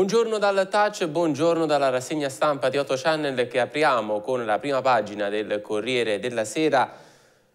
Buongiorno dal touch, buongiorno dalla rassegna stampa di 8 Channel che apriamo con la prima pagina del Corriere della Sera.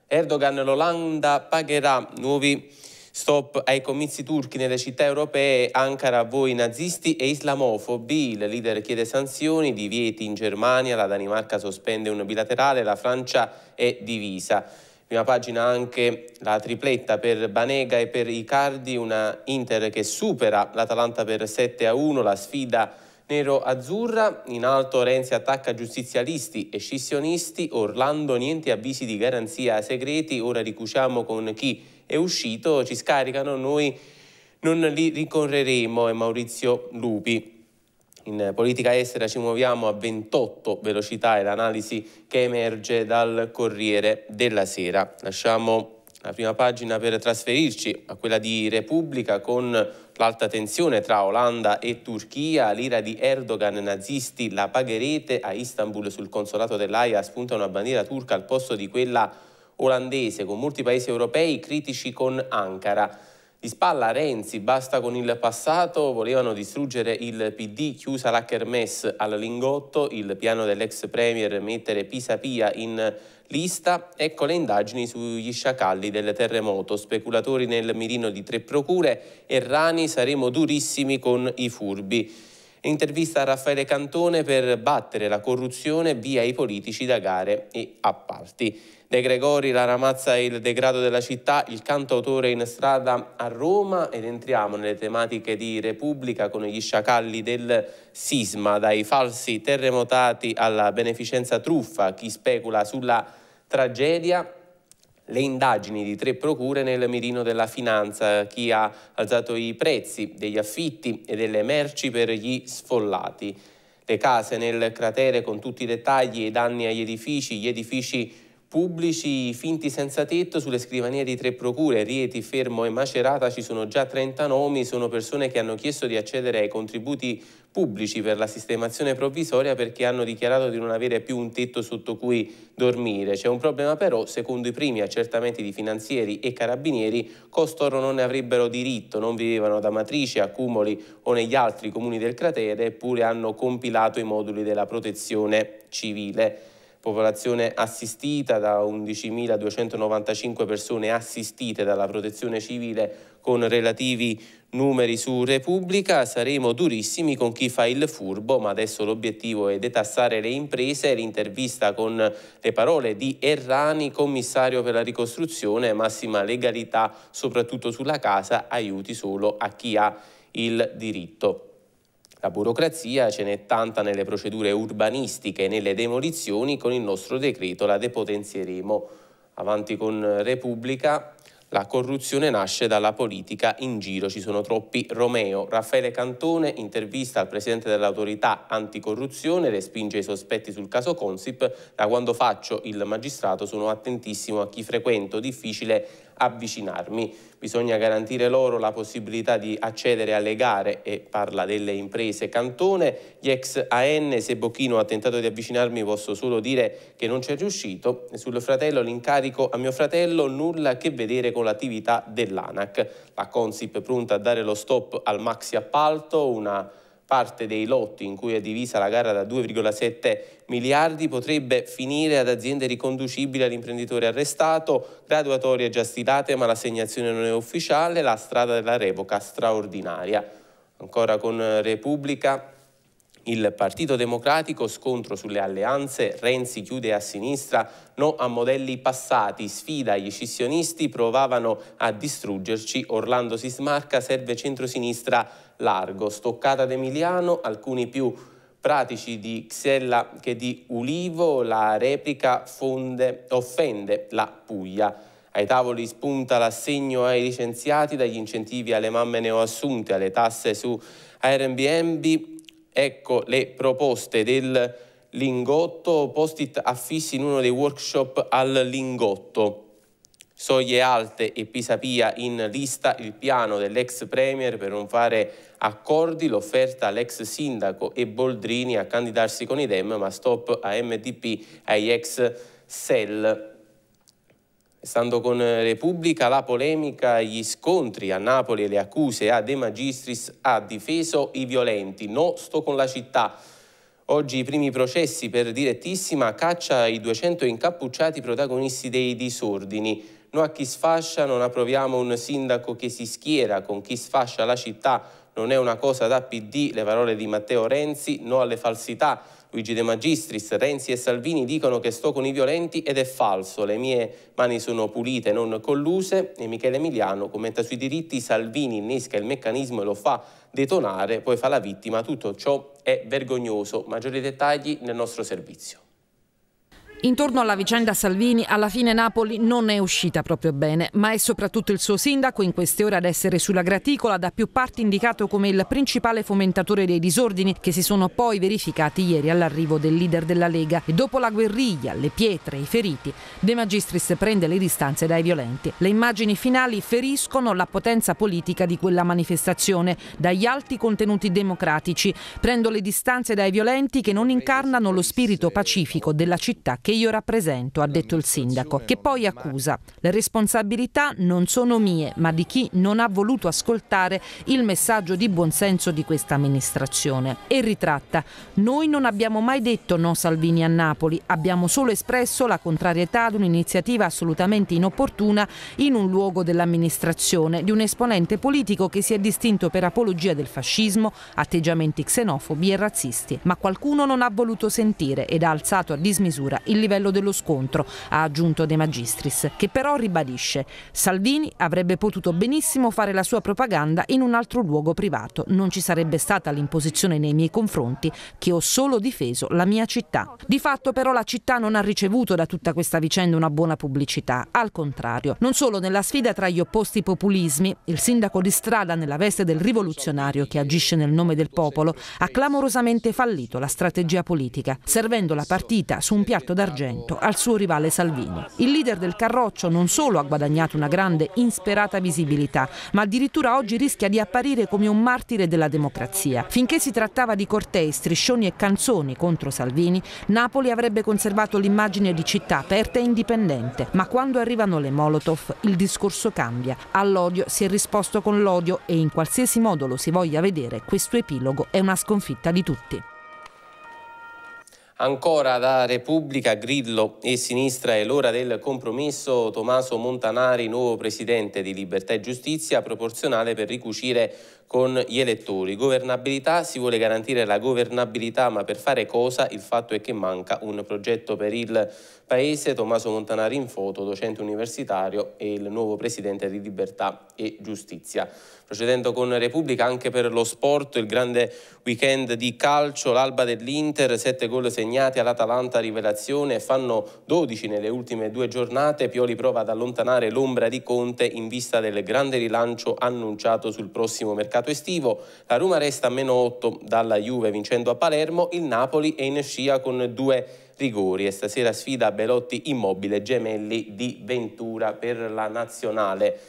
Erdogan l'Olanda pagherà nuovi stop ai comizi turchi nelle città europee, Ankara a voi nazisti e islamofobi. Il leader chiede sanzioni, divieti in Germania, la Danimarca sospende un bilaterale, la Francia è divisa. Prima pagina anche la tripletta per Banega e per Icardi, una Inter che supera l'Atalanta per 7 a 1, la sfida nero-azzurra. In alto Renzi attacca giustizialisti e scissionisti, Orlando niente avvisi di garanzia segreti, ora ricuciamo con chi è uscito, ci scaricano, noi non li ricorreremo, è Maurizio Lupi. In politica estera ci muoviamo a 28 velocità e l'analisi che emerge dal Corriere della Sera. Lasciamo la prima pagina per trasferirci a quella di Repubblica con l'alta tensione tra Olanda e Turchia, l'ira di Erdogan nazisti la pagherete a Istanbul sul consolato dell'AIA spunta una bandiera turca al posto di quella olandese con molti paesi europei critici con Ankara. Di spalla Renzi, basta con il passato, volevano distruggere il PD, chiusa la kermesse al lingotto, il piano dell'ex premier mettere Pisapia in lista, ecco le indagini sugli sciacalli del terremoto, speculatori nel mirino di tre procure, errani saremo durissimi con i furbi. Intervista a Raffaele Cantone per battere la corruzione via i politici da gare e appalti. De Gregori, la ramazza e il degrado della città, il cantautore in strada a Roma ed entriamo nelle tematiche di Repubblica con gli sciacalli del sisma, dai falsi terremotati alla beneficenza truffa, chi specula sulla tragedia, le indagini di tre procure nel mirino della finanza, chi ha alzato i prezzi degli affitti e delle merci per gli sfollati. Le case nel cratere con tutti i dettagli e i danni agli edifici, gli edifici pubblici finti senza tetto sulle scrivanie di tre procure, Rieti, Fermo e Macerata ci sono già 30 nomi, sono persone che hanno chiesto di accedere ai contributi pubblici per la sistemazione provvisoria perché hanno dichiarato di non avere più un tetto sotto cui dormire. C'è un problema però, secondo i primi accertamenti di finanzieri e carabinieri, costoro non ne avrebbero diritto, non vivevano da Matrice, Accumoli o negli altri comuni del cratere, eppure hanno compilato i moduli della protezione civile popolazione assistita da 11.295 persone assistite dalla protezione civile con relativi numeri su Repubblica, saremo durissimi con chi fa il furbo, ma adesso l'obiettivo è detassare le imprese, l'intervista con le parole di Errani, commissario per la ricostruzione, massima legalità soprattutto sulla casa, aiuti solo a chi ha il diritto. La burocrazia ce n'è tanta nelle procedure urbanistiche e nelle demolizioni, con il nostro decreto la depotenzieremo. Avanti con Repubblica, la corruzione nasce dalla politica in giro, ci sono troppi Romeo. Raffaele Cantone intervista al presidente dell'autorità anticorruzione, respinge i sospetti sul caso Consip. Da quando faccio il magistrato sono attentissimo a chi frequento, difficile avvicinarmi. Bisogna garantire loro la possibilità di accedere alle gare e parla delle imprese cantone. Gli ex AN, se Bocchino ha tentato di avvicinarmi posso solo dire che non c'è riuscito. Sul fratello l'incarico a mio fratello nulla a che vedere con l'attività dell'ANAC. La Consip pronta a dare lo stop al maxi appalto, una parte dei lotti in cui è divisa la gara da 2,7 miliardi potrebbe finire ad aziende riconducibili all'imprenditore arrestato, graduatorie già stilate ma l'assegnazione non è ufficiale, la strada della revoca straordinaria. Ancora con Repubblica, il Partito Democratico, scontro sulle alleanze, Renzi chiude a sinistra, no a modelli passati, sfida gli scissionisti, provavano a distruggerci, Orlando si smarca, serve centrosinistra largo, stoccata d'Emiliano, alcuni più pratici di Xella che di Ulivo, la replica fonde, offende la Puglia. Ai tavoli spunta l'assegno ai licenziati, dagli incentivi alle mamme neoassunte, alle tasse su Airbnb, Ecco le proposte del lingotto, post-it affissi in uno dei workshop al lingotto. Soglie alte e Pisapia in lista, il piano dell'ex premier per non fare accordi, l'offerta all'ex sindaco e Boldrini a candidarsi con i Dem, ma stop a MDP ai ex SEL. Stando con Repubblica, la polemica, gli scontri a Napoli e le accuse a De Magistris ha difeso i violenti. No, sto con la città. Oggi i primi processi per direttissima caccia i 200 incappucciati protagonisti dei disordini. No a chi sfascia, non approviamo un sindaco che si schiera con chi sfascia la città. Non è una cosa da PD, le parole di Matteo Renzi, no alle falsità. Luigi De Magistris, Renzi e Salvini dicono che sto con i violenti ed è falso, le mie mani sono pulite, non colluse e Michele Emiliano commenta sui diritti, Salvini innesca il meccanismo e lo fa detonare, poi fa la vittima, tutto ciò è vergognoso. Maggiori dettagli nel nostro servizio. Intorno alla vicenda Salvini, alla fine Napoli non è uscita proprio bene, ma è soprattutto il suo sindaco in queste ore ad essere sulla graticola, da più parti indicato come il principale fomentatore dei disordini che si sono poi verificati ieri all'arrivo del leader della Lega. E dopo la guerriglia, le pietre, i feriti, De Magistris prende le distanze dai violenti. Le immagini finali feriscono la potenza politica di quella manifestazione, dagli alti contenuti democratici. Prendo le distanze dai violenti che non incarnano lo spirito pacifico della città che io rappresento, ha detto il sindaco, che poi accusa. Le responsabilità non sono mie, ma di chi non ha voluto ascoltare il messaggio di buonsenso di questa amministrazione. E ritratta, noi non abbiamo mai detto no Salvini a Napoli, abbiamo solo espresso la contrarietà ad un'iniziativa assolutamente inopportuna in un luogo dell'amministrazione di un esponente politico che si è distinto per apologia del fascismo, atteggiamenti xenofobi e razzisti. Ma qualcuno non ha voluto sentire ed ha alzato a dismisura il livello dello scontro, ha aggiunto De Magistris, che però ribadisce Salvini avrebbe potuto benissimo fare la sua propaganda in un altro luogo privato, non ci sarebbe stata l'imposizione nei miei confronti che ho solo difeso la mia città. Di fatto però la città non ha ricevuto da tutta questa vicenda una buona pubblicità, al contrario, non solo nella sfida tra gli opposti populismi, il sindaco di strada nella veste del rivoluzionario che agisce nel nome del popolo ha clamorosamente fallito la strategia politica, servendo la partita su un piatto d'argento d'argento al suo rivale Salvini. Il leader del Carroccio non solo ha guadagnato una grande insperata visibilità, ma addirittura oggi rischia di apparire come un martire della democrazia. Finché si trattava di cortei, striscioni e canzoni contro Salvini, Napoli avrebbe conservato l'immagine di città aperta e indipendente, ma quando arrivano le Molotov il discorso cambia. All'odio si è risposto con l'odio e in qualsiasi modo lo si voglia vedere, questo epilogo è una sconfitta di tutti. Ancora da Repubblica, Grillo e Sinistra è l'ora del compromesso. Tommaso Montanari, nuovo presidente di Libertà e Giustizia, proporzionale per ricucire con gli elettori. Governabilità, si vuole garantire la governabilità, ma per fare cosa? Il fatto è che manca un progetto per il Paese. Tommaso Montanari in foto, docente universitario e il nuovo presidente di Libertà e Giustizia. Procedendo con Repubblica anche per lo sport, il grande weekend di calcio, l'alba dell'Inter, sette gol segnati all'Atalanta rivelazione, fanno 12 nelle ultime due giornate, Pioli prova ad allontanare l'ombra di Conte in vista del grande rilancio annunciato sul prossimo mercato estivo, la Roma resta a meno 8 dalla Juve vincendo a Palermo, il Napoli è in scia con due rigori e stasera sfida Belotti immobile gemelli di Ventura per la nazionale.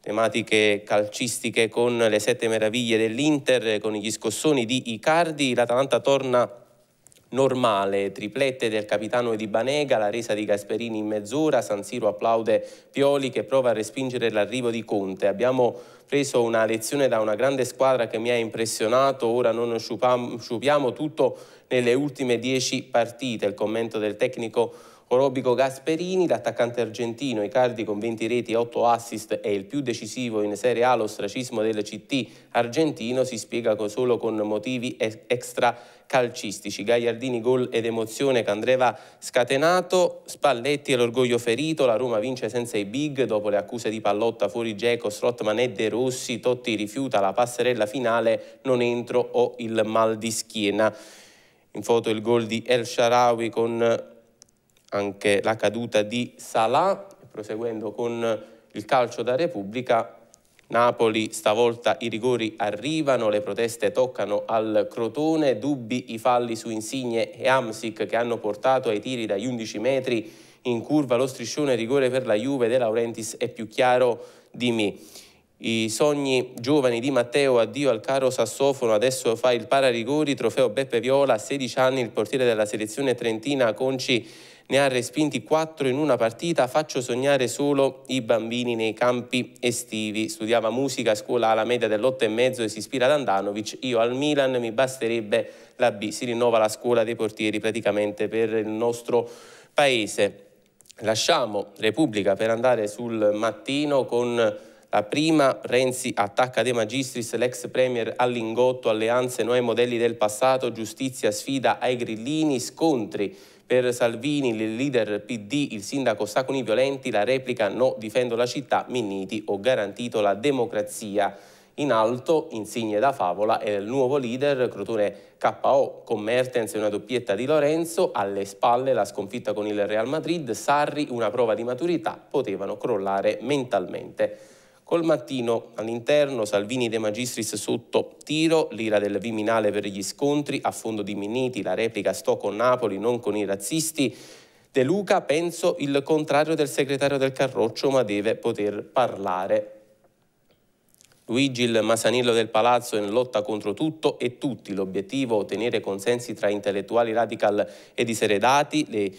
Tematiche calcistiche con le sette meraviglie dell'Inter, con gli scossoni di Icardi, l'Atalanta torna normale, triplette del capitano di Banega, la resa di Gasperini in mezz'ora, San Siro applaude Pioli che prova a respingere l'arrivo di Conte. Abbiamo preso una lezione da una grande squadra che mi ha impressionato, ora non sciupiamo tutto nelle ultime dieci partite, il commento del tecnico Orobico Gasperini, l'attaccante argentino Icardi con 20 reti e 8 assist è il più decisivo in Serie A, l'ostracismo del CT argentino si spiega solo con motivi extra calcistici. Gagliardini gol ed emozione Candreva scatenato, Spalletti e l'orgoglio ferito, la Roma vince senza i big dopo le accuse di Pallotta fuori Geco, Strottman e De Rossi, Totti rifiuta la passerella finale, non entro o il mal di schiena. In foto il gol di El Sharawi con anche la caduta di Salah, proseguendo con il calcio da Repubblica, Napoli stavolta i rigori arrivano, le proteste toccano al Crotone, dubbi i falli su Insigne e Amsic che hanno portato ai tiri dagli 11 metri in curva lo striscione rigore per la Juve De Laurentiis è più chiaro di me. I sogni giovani di Matteo, addio al caro sassofono, adesso fa il pararigori, trofeo Beppe Viola, a 16 anni il portiere della selezione trentina Conci ne ha respinti quattro in una partita, faccio sognare solo i bambini nei campi estivi. Studiava musica a scuola alla media dell'otto e mezzo e si ispira ad Andanovic, io al Milan mi basterebbe la B, si rinnova la scuola dei portieri praticamente per il nostro paese. Lasciamo Repubblica per andare sul mattino con prima, Renzi attacca De Magistris, l'ex premier all'ingotto, alleanze, nuovi modelli del passato, giustizia, sfida ai grillini, scontri per Salvini, il leader PD, il sindaco sta con i violenti, la replica no, difendo la città, Minniti, ho garantito la democrazia. In alto, insigne da favola, è il nuovo leader, Crotone KO con Mertens e una doppietta di Lorenzo, alle spalle la sconfitta con il Real Madrid, Sarri, una prova di maturità, potevano crollare mentalmente. Col mattino all'interno Salvini De Magistris sotto tiro, l'ira del Viminale per gli scontri, a fondo di Minniti, la replica sto con Napoli, non con i razzisti. De Luca penso il contrario del segretario del Carroccio, ma deve poter parlare. Luigi il Masanillo del Palazzo in lotta contro tutto e tutti, l'obiettivo ottenere consensi tra intellettuali radical e diseredati, le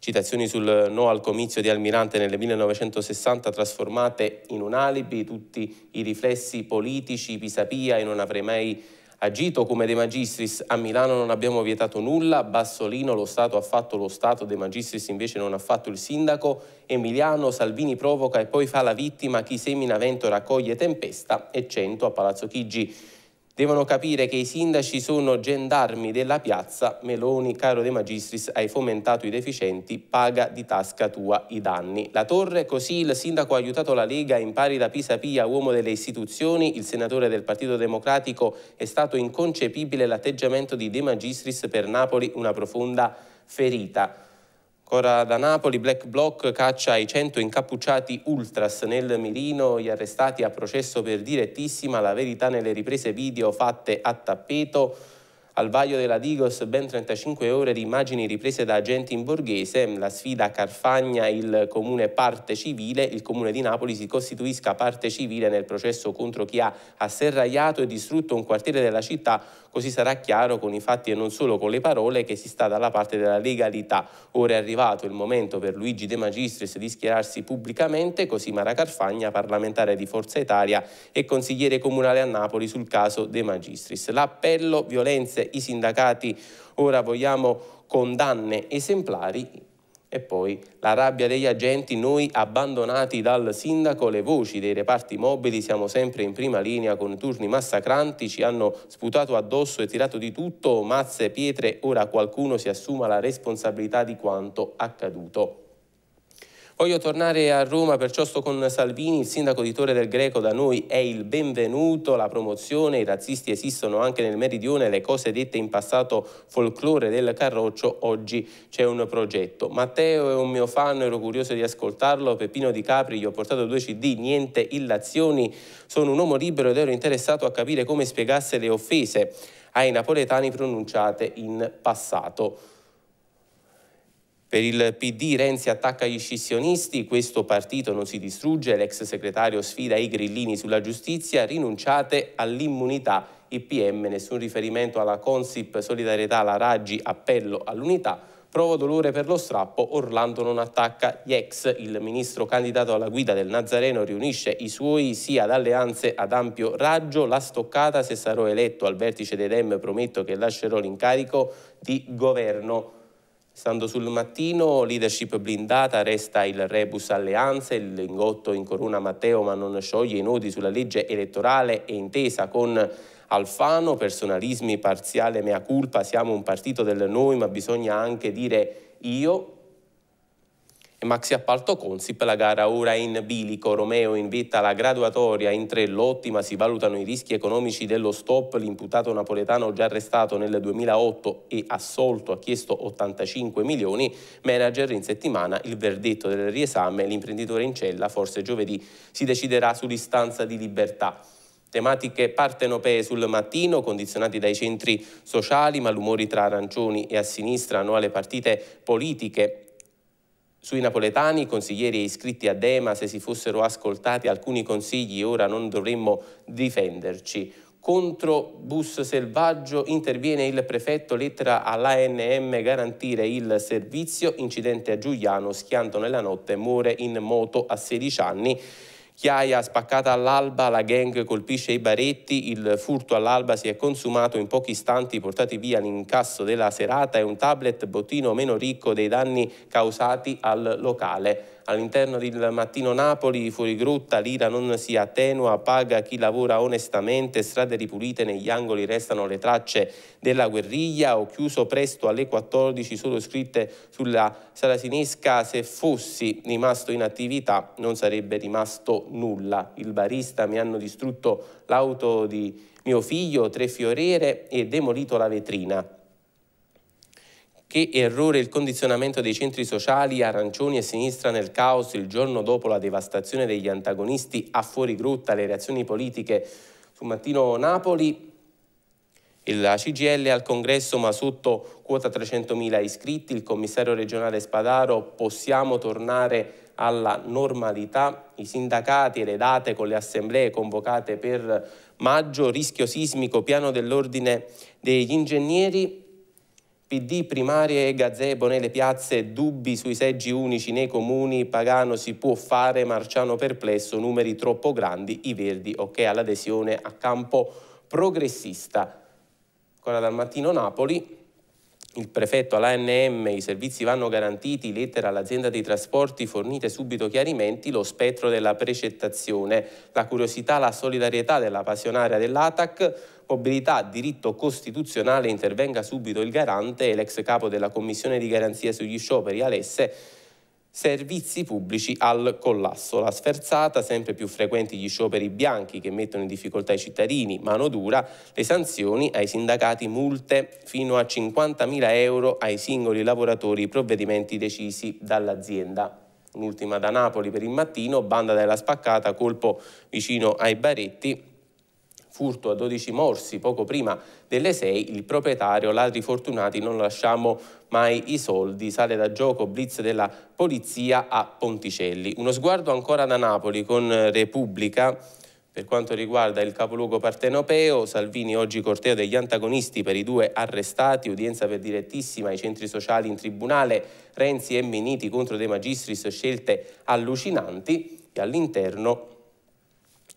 Citazioni sul no al comizio di Almirante nel 1960 trasformate in un alibi, tutti i riflessi politici, Pisapia e non avrei mai agito come De Magistris. A Milano non abbiamo vietato nulla, Bassolino lo Stato ha fatto lo Stato, De Magistris invece non ha fatto il sindaco, Emiliano Salvini provoca e poi fa la vittima, chi semina vento raccoglie tempesta. E cento a Palazzo Chigi Devono capire che i sindaci sono gendarmi della piazza, Meloni, caro De Magistris, hai fomentato i deficienti, paga di tasca tua i danni. La Torre, così il sindaco ha aiutato la Lega, impari da Pisa Pia, uomo delle istituzioni, il senatore del Partito Democratico, è stato inconcepibile l'atteggiamento di De Magistris per Napoli, una profonda ferita. Ancora da Napoli, Black Bloc caccia i 100 incappucciati ultras nel mirino, gli arrestati a processo per direttissima, la verità nelle riprese video fatte a tappeto. Al vaglio della Digos ben 35 ore di immagini riprese da agenti in borghese, la sfida Carfagna, il comune parte civile, il comune di Napoli si costituisca parte civile nel processo contro chi ha asserragliato e distrutto un quartiere della città, così sarà chiaro con i fatti e non solo con le parole che si sta dalla parte della legalità. Ora è arrivato il momento per Luigi De Magistris di schierarsi pubblicamente, così Mara Carfagna, parlamentare di Forza Italia e consigliere comunale a Napoli sul caso De Magistris. L'appello, violenze i sindacati ora vogliamo condanne esemplari e poi la rabbia degli agenti, noi abbandonati dal sindaco, le voci dei reparti mobili, siamo sempre in prima linea con turni massacranti, ci hanno sputato addosso e tirato di tutto, mazze, pietre, ora qualcuno si assuma la responsabilità di quanto accaduto. Voglio tornare a Roma, perciò sto con Salvini, il sindaco di Torre del Greco da noi è il benvenuto, la promozione, i razzisti esistono anche nel meridione, le cose dette in passato folklore del Carroccio, oggi c'è un progetto. Matteo è un mio fan, ero curioso di ascoltarlo, Peppino Di Capri, gli ho portato due cd, niente illazioni, sono un uomo libero ed ero interessato a capire come spiegasse le offese ai napoletani pronunciate in passato. Per il PD Renzi attacca gli scissionisti, questo partito non si distrugge, l'ex segretario sfida i grillini sulla giustizia, rinunciate all'immunità, IPM, nessun riferimento alla Consip, solidarietà alla Raggi, appello all'unità, provo dolore per lo strappo, Orlando non attacca gli ex, il ministro candidato alla guida del Nazareno riunisce i suoi sia ad alleanze ad ampio raggio, la stoccata se sarò eletto al vertice dei Dem prometto che lascerò l'incarico di governo Stando sul mattino, leadership blindata, resta il rebus alleanze, il lingotto in corona Matteo ma non scioglie i nodi sulla legge elettorale e intesa con Alfano, personalismi, parziale mea culpa, siamo un partito del noi ma bisogna anche dire io, maxi appalto Consip, la gara ora in bilico, Romeo invetta la graduatoria in tre. Lotti ma si valutano i rischi economici dello stop, l'imputato napoletano già arrestato nel 2008 e assolto ha chiesto 85 milioni, manager in settimana, il verdetto del riesame, l'imprenditore in cella, forse giovedì si deciderà sull'istanza di libertà. Tematiche partenopee sul mattino, condizionati dai centri sociali, malumori tra arancioni e a sinistra, no alle partite politiche sui napoletani, i consiglieri iscritti a Dema, se si fossero ascoltati alcuni consigli ora non dovremmo difenderci. Contro bus selvaggio interviene il prefetto, lettera all'ANM, garantire il servizio. Incidente a Giuliano, schianto nella notte, muore in moto a 16 anni. Chiaia spaccata all'alba, la gang colpisce i baretti, il furto all'alba si è consumato in pochi istanti, portati via l'incasso della serata e un tablet bottino meno ricco dei danni causati al locale. All'interno del mattino Napoli, fuori grotta, l'ira non si attenua, paga chi lavora onestamente, strade ripulite, negli angoli restano le tracce della guerriglia, ho chiuso presto alle 14, solo scritte sulla sarasinesca, se fossi rimasto in attività non sarebbe rimasto nulla. Il barista mi hanno distrutto l'auto di mio figlio, tre fioriere e demolito la vetrina. Che errore il condizionamento dei centri sociali, arancioni e sinistra nel caos il giorno dopo la devastazione degli antagonisti a fuori grotta, le reazioni politiche. Su Mattino Napoli, la CGL al congresso ma sotto quota 300.000 iscritti, il commissario regionale Spadaro, possiamo tornare alla normalità, i sindacati e le date con le assemblee convocate per maggio, rischio sismico, piano dell'ordine degli ingegneri, PD, primarie, gazebo nelle piazze, dubbi sui seggi unici nei comuni, Pagano si può fare, Marciano perplesso, numeri troppo grandi, i Verdi ok all'adesione a campo progressista. Ancora dal mattino Napoli, il prefetto all'ANM, i servizi vanno garantiti, lettera all'azienda dei trasporti, fornite subito chiarimenti, lo spettro della precettazione, la curiosità, la solidarietà della passionaria dell'ATAC, mobilità, diritto costituzionale, intervenga subito il garante e l'ex capo della Commissione di garanzia sugli scioperi Alesse, servizi pubblici al collasso. La sferzata, sempre più frequenti gli scioperi bianchi che mettono in difficoltà i cittadini, mano dura, le sanzioni ai sindacati, multe fino a 50.000 euro ai singoli lavoratori, provvedimenti decisi dall'azienda. Un'ultima da Napoli per il mattino, banda della spaccata, colpo vicino ai baretti, furto a 12 morsi poco prima delle 6, il proprietario, ladri fortunati, non lasciamo mai i soldi, sale da gioco blitz della polizia a Ponticelli. Uno sguardo ancora da Napoli con Repubblica. Per quanto riguarda il capoluogo partenopeo, Salvini oggi corteo degli antagonisti per i due arrestati, udienza per direttissima ai centri sociali in tribunale, Renzi e Miniti contro De Magistris, scelte allucinanti e all'interno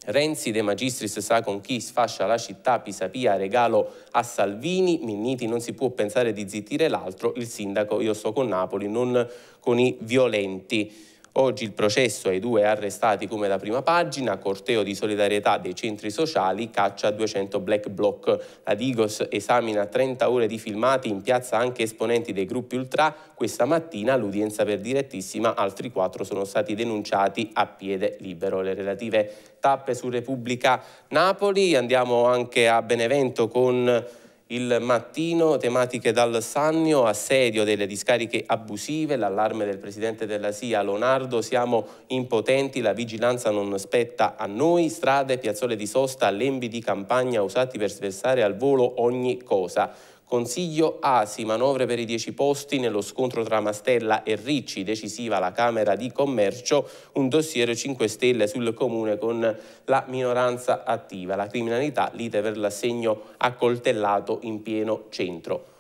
Renzi De Magistris sa con chi sfascia la città, Pisapia regalo a Salvini, Minniti non si può pensare di zittire l'altro, il sindaco io sto con Napoli, non con i violenti. Oggi il processo ai due arrestati come da prima pagina, corteo di solidarietà dei centri sociali, caccia a 200 black bloc. La Digos esamina 30 ore di filmati, in piazza anche esponenti dei gruppi ultra. Questa mattina l'udienza per direttissima, altri quattro sono stati denunciati a piede libero. Le relative tappe su Repubblica Napoli. Andiamo anche a Benevento con il mattino, tematiche dal Sannio, assedio delle discariche abusive, l'allarme del presidente della SIA Leonardo, siamo impotenti, la vigilanza non spetta a noi, strade, piazzole di sosta, lembi di campagna usati per sversare al volo ogni cosa. Consiglio ASI, manovre per i 10 posti nello scontro tra Mastella e Ricci, decisiva la Camera di Commercio, un dossier 5 Stelle sul comune con la minoranza attiva, la criminalità, lite per l'assegno accoltellato in pieno centro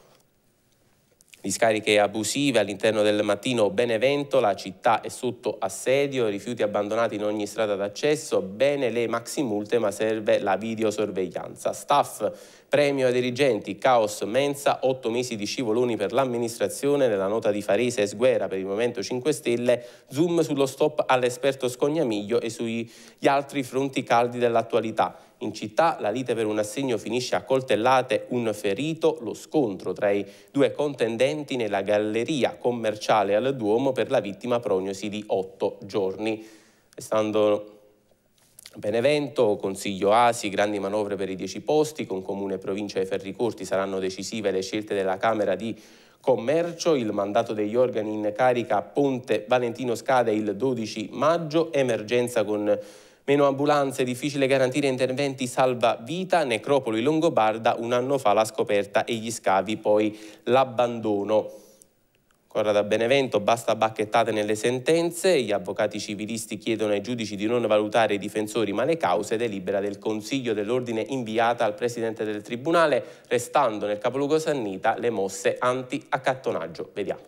discariche abusive all'interno del mattino Benevento, la città è sotto assedio, rifiuti abbandonati in ogni strada d'accesso, bene le maxi multe ma serve la videosorveglianza. Staff, premio ai dirigenti, caos mensa, otto mesi di scivoloni per l'amministrazione, nella nota di Farese e Sguera per il Movimento 5 Stelle, zoom sullo stop all'esperto Scognamiglio e sugli altri fronti caldi dell'attualità. In città la lite per un assegno finisce a coltellate, un ferito, lo scontro tra i due contendenti nella galleria commerciale al Duomo per la vittima prognosi di otto giorni. Restando Benevento, Consiglio Asi, grandi manovre per i dieci posti, con Comune, Provincia e Ferricorti saranno decisive le scelte della Camera di Commercio, il mandato degli organi in carica a Ponte Valentino scade il 12 maggio, emergenza con Meno ambulanze, difficile garantire interventi salva vita, necropoli Longobarda, un anno fa la scoperta e gli scavi, poi l'abbandono. Ancora da Benevento, basta bacchettate nelle sentenze, gli avvocati civilisti chiedono ai giudici di non valutare i difensori ma le cause, delibera del Consiglio dell'Ordine inviata al Presidente del Tribunale, restando nel capoluogo Sannita le mosse anti-accattonaggio. Vediamo.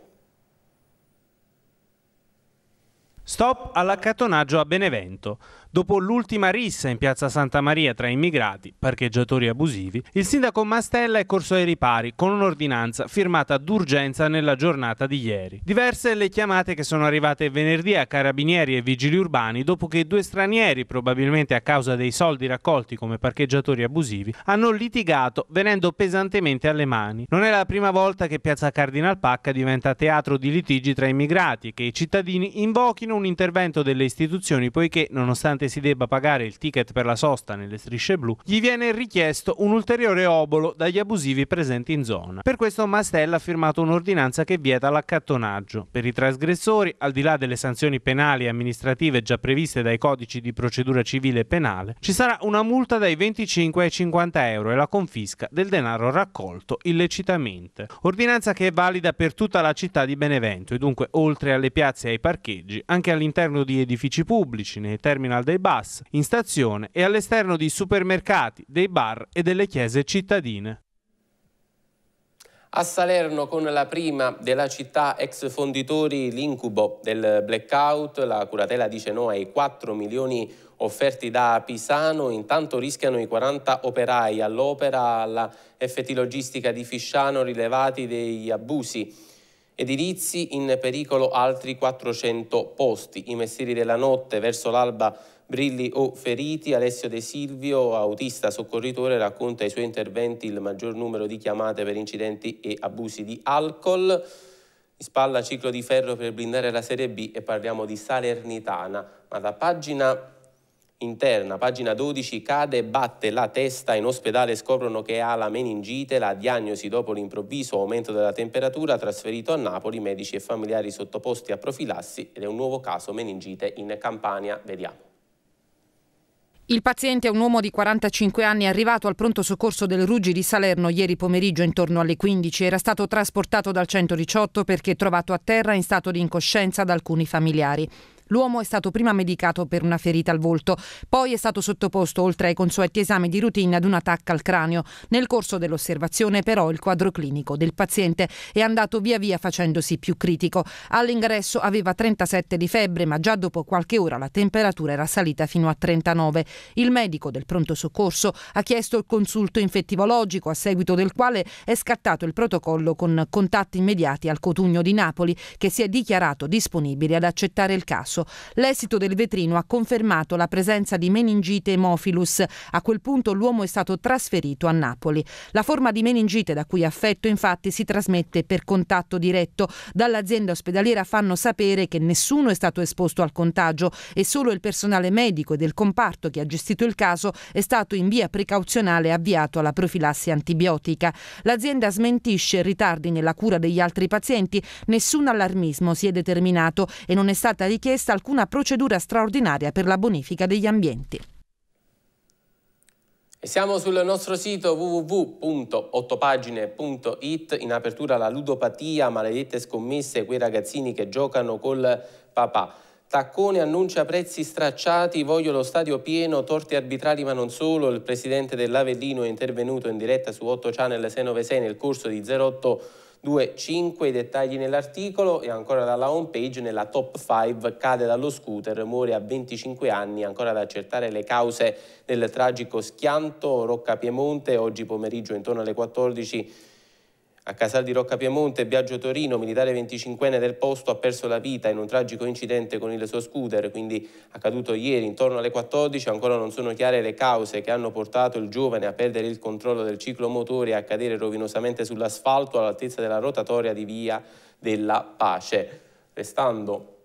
Stop all'accattonaggio a Benevento. Dopo l'ultima rissa in piazza Santa Maria tra immigrati, parcheggiatori abusivi, il sindaco Mastella è corso ai ripari con un'ordinanza firmata d'urgenza nella giornata di ieri. Diverse le chiamate che sono arrivate venerdì a carabinieri e vigili urbani dopo che due stranieri, probabilmente a causa dei soldi raccolti come parcheggiatori abusivi, hanno litigato venendo pesantemente alle mani. Non è la prima volta che piazza Cardinal Pacca diventa teatro di litigi tra immigrati e che i cittadini invochino un intervento delle istituzioni poiché, nonostante nonostante si debba pagare il ticket per la sosta nelle strisce blu, gli viene richiesto un ulteriore obolo dagli abusivi presenti in zona. Per questo Mastella ha firmato un'ordinanza che vieta l'accattonaggio. Per i trasgressori, al di là delle sanzioni penali e amministrative già previste dai codici di procedura civile e penale, ci sarà una multa dai 25 ai 50 euro e la confisca del denaro raccolto illecitamente. Ordinanza che è valida per tutta la città di Benevento e dunque oltre alle piazze e ai parcheggi, anche all'interno di edifici pubblici, nei terminal dei dei bus, in stazione e all'esterno di supermercati, dei bar e delle chiese cittadine. A Salerno con la prima della città ex fonditori l'incubo del blackout, la curatela dice no ai 4 milioni offerti da Pisano, intanto rischiano i 40 operai all'opera alla FT Logistica di Fisciano rilevati degli abusi edilizi, in pericolo altri 400 posti. I mestieri della notte verso l'alba Brilli o feriti, Alessio De Silvio, autista soccorritore, racconta ai suoi interventi il maggior numero di chiamate per incidenti e abusi di alcol. In spalla ciclo di ferro per blindare la Serie B e parliamo di Salernitana, ma da pagina interna, pagina 12, cade e batte la testa, in ospedale scoprono che ha la meningite, la diagnosi dopo l'improvviso aumento della temperatura, trasferito a Napoli, medici e familiari sottoposti a profilassi ed è un nuovo caso meningite in Campania, vediamo. Il paziente è un uomo di 45 anni arrivato al pronto soccorso del Ruggi di Salerno ieri pomeriggio intorno alle 15. Era stato trasportato dal 118 perché trovato a terra in stato di incoscienza da alcuni familiari. L'uomo è stato prima medicato per una ferita al volto, poi è stato sottoposto, oltre ai consueti esami di routine, ad un attacco al cranio. Nel corso dell'osservazione, però, il quadro clinico del paziente è andato via via facendosi più critico. All'ingresso aveva 37 di febbre, ma già dopo qualche ora la temperatura era salita fino a 39. Il medico del pronto soccorso ha chiesto il consulto infettivologico, a seguito del quale è scattato il protocollo con contatti immediati al Cotugno di Napoli, che si è dichiarato disponibile ad accettare il caso L'esito del vetrino ha confermato la presenza di meningite hemophilus. A quel punto l'uomo è stato trasferito a Napoli. La forma di meningite da cui è affetto infatti si trasmette per contatto diretto. Dall'azienda ospedaliera fanno sapere che nessuno è stato esposto al contagio e solo il personale medico e del comparto che ha gestito il caso è stato in via precauzionale avviato alla profilassi antibiotica. L'azienda smentisce ritardi nella cura degli altri pazienti, nessun allarmismo si è determinato e non è stata richiesta prevista alcuna procedura straordinaria per la bonifica degli ambienti. E siamo sul nostro sito www.ottopagine.it in apertura la ludopatia, maledette scommesse, quei ragazzini che giocano col papà. Taccone annuncia prezzi stracciati, voglio lo stadio pieno, torti arbitrali ma non solo. Il presidente dell'Avellino è intervenuto in diretta su 8 Channel 696 nel corso di 08 2, 5 i dettagli nell'articolo e ancora dalla home page nella top 5 cade dallo scooter, muore a 25 anni, ancora da accertare le cause del tragico schianto. Rocca Piemonte, oggi pomeriggio intorno alle 14 a Casal di Rocca Piemonte, Biagio Torino, militare 25enne del posto, ha perso la vita in un tragico incidente con il suo scooter, quindi accaduto ieri intorno alle 14. Ancora non sono chiare le cause che hanno portato il giovane a perdere il controllo del ciclomotore e a cadere rovinosamente sull'asfalto all'altezza della rotatoria di Via della Pace. Restando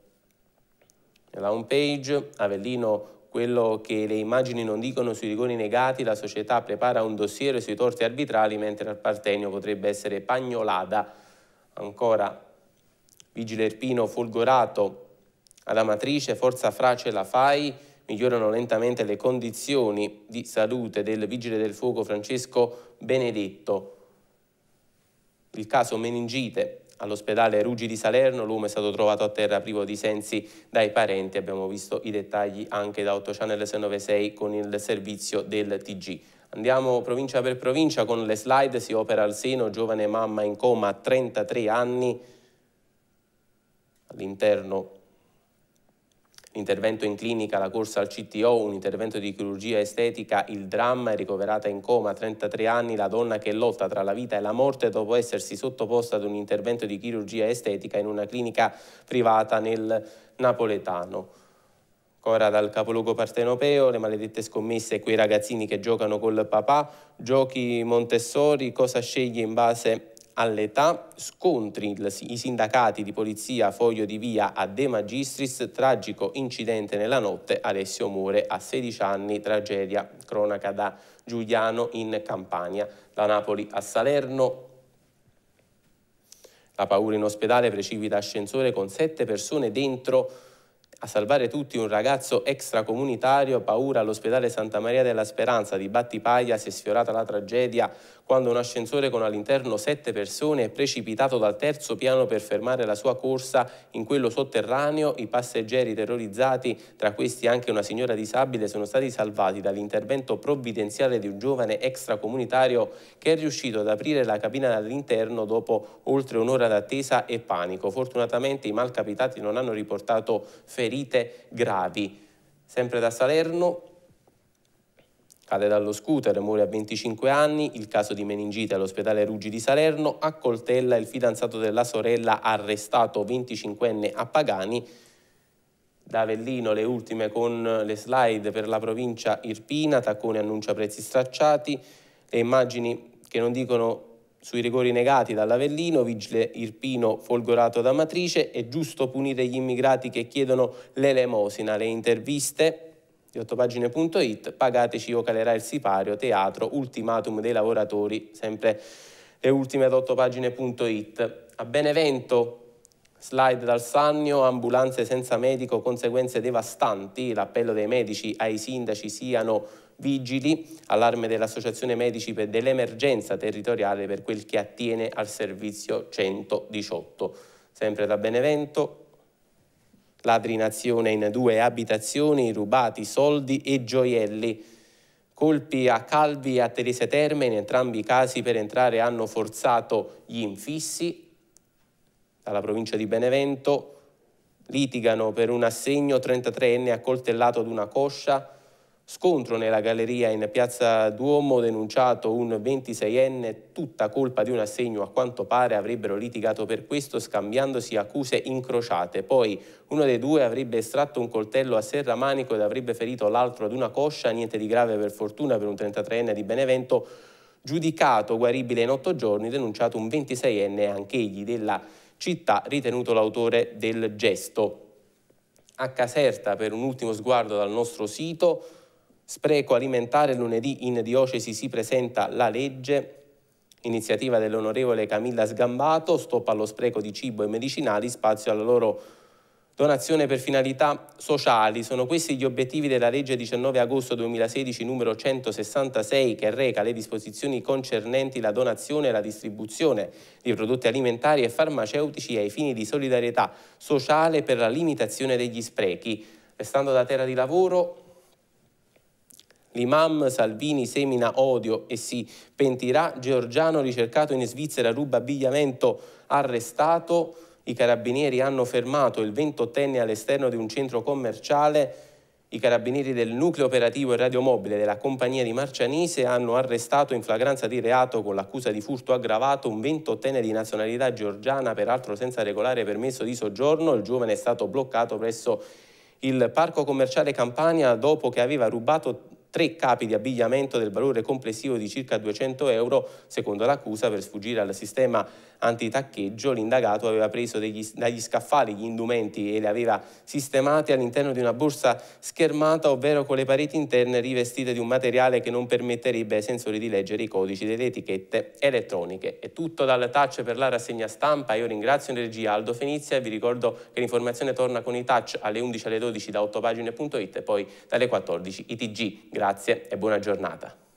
nella home page, Avellino quello che le immagini non dicono sui rigori negati, la società prepara un dossier sui torti arbitrali, mentre al Partenio potrebbe essere Pagnolada. Ancora Vigile Erpino folgorato ad Amatrice, Forza Frace la fai, migliorano lentamente le condizioni di salute del Vigile del Fuoco Francesco Benedetto. Il caso meningite all'ospedale Ruggi di Salerno, l'uomo è stato trovato a terra privo di sensi dai parenti, abbiamo visto i dettagli anche da 8 Channel 696 con il servizio del TG. Andiamo provincia per provincia con le slide, si opera al seno, giovane mamma in coma a 33 anni, all'interno L'intervento in clinica, la corsa al CTO, un intervento di chirurgia estetica, il dramma è ricoverata in coma a 33 anni la donna che lotta tra la vita e la morte dopo essersi sottoposta ad un intervento di chirurgia estetica in una clinica privata nel napoletano. Ancora dal capoluogo partenopeo, le maledette scommesse e quei ragazzini che giocano col papà, giochi Montessori, cosa scegli in base all'età, scontri i sindacati di polizia Foglio di Via a De Magistris, tragico incidente nella notte, Alessio muore a 16 anni, tragedia, cronaca da Giuliano in Campania, da Napoli a Salerno. La paura in ospedale precipita ascensore con sette persone dentro a salvare tutti un ragazzo extracomunitario, paura all'ospedale Santa Maria della Speranza di Battipaglia, si è sfiorata la tragedia quando un ascensore con all'interno sette persone è precipitato dal terzo piano per fermare la sua corsa in quello sotterraneo. I passeggeri terrorizzati, tra questi anche una signora disabile, sono stati salvati dall'intervento provvidenziale di un giovane extracomunitario che è riuscito ad aprire la cabina dall'interno dopo oltre un'ora d'attesa e panico. Fortunatamente i malcapitati non hanno riportato ferite ferite gravi. Sempre da Salerno, cade dallo scooter, muore a 25 anni, il caso di meningite all'ospedale Ruggi di Salerno, a coltella il fidanzato della sorella arrestato 25enne a Pagani, da Avellino le ultime con le slide per la provincia Irpina, Taccone annuncia prezzi stracciati, le immagini che non dicono sui rigori negati dall'Avellino, vigile Irpino folgorato da Matrice, è giusto punire gli immigrati che chiedono l'elemosina, le interviste di 8pagine.it, pagateci o calerà il sipario, teatro, ultimatum dei lavoratori, sempre le ultime ad 8pagine.it. A Benevento Slide dal Sannio, ambulanze senza medico, conseguenze devastanti, l'appello dei medici ai sindaci siano vigili, allarme dell'Associazione Medici per dell'emergenza territoriale per quel che attiene al servizio 118. Sempre da Benevento, ladri in azione in due abitazioni, rubati soldi e gioielli. Colpi a Calvi e a Terese Terme, in entrambi i casi per entrare hanno forzato gli infissi, dalla provincia di Benevento, litigano per un assegno 33enne accoltellato ad una coscia, scontro nella galleria in piazza Duomo, denunciato un 26enne, tutta colpa di un assegno, a quanto pare avrebbero litigato per questo scambiandosi accuse incrociate. Poi uno dei due avrebbe estratto un coltello a serramanico ed avrebbe ferito l'altro ad una coscia, niente di grave per fortuna per un 33enne di Benevento, giudicato guaribile in otto giorni, denunciato un 26enne anch'egli della città ritenuto l'autore del gesto. A Caserta, per un ultimo sguardo dal nostro sito, spreco alimentare lunedì in diocesi si presenta la legge, iniziativa dell'onorevole Camilla Sgambato, stop allo spreco di cibo e medicinali, spazio alla loro Donazione per finalità sociali. Sono questi gli obiettivi della legge 19 agosto 2016 numero 166 che reca le disposizioni concernenti la donazione e la distribuzione di prodotti alimentari e farmaceutici ai fini di solidarietà sociale per la limitazione degli sprechi. Restando da terra di lavoro, L'imam Salvini semina odio e si pentirà. Georgiano ricercato in Svizzera ruba abbigliamento arrestato. I carabinieri hanno fermato il 28enne all'esterno di un centro commerciale. I carabinieri del nucleo operativo e radiomobile della compagnia di Marcianise hanno arrestato in flagranza di reato con l'accusa di furto aggravato un 28enne di nazionalità georgiana, peraltro senza regolare permesso di soggiorno. Il giovane è stato bloccato presso il parco commerciale Campania dopo che aveva rubato tre capi di abbigliamento del valore complessivo di circa 200 euro, secondo l'accusa per sfuggire al sistema antitaccheggio l'indagato aveva preso degli, dagli scaffali gli indumenti e li aveva sistemati all'interno di una borsa schermata, ovvero con le pareti interne rivestite di un materiale che non permetterebbe ai sensori di leggere i codici delle etichette elettroniche. È tutto dal touch per la rassegna stampa, io ringrazio in regia Aldo Fenizia e vi ricordo che l'informazione torna con i touch alle 11 alle 12 da 8pagine.it e poi dalle 14 ITG. Grazie e buona giornata.